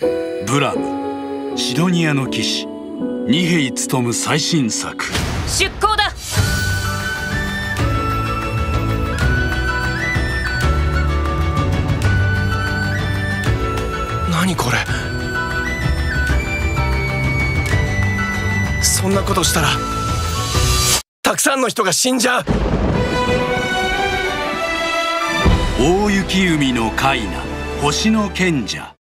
ブラムシドニアの騎士二兵務最新作。出航だ。何これ。そんなことしたらたくさんの人が死んじゃう。大雪海のカイナ星の賢者。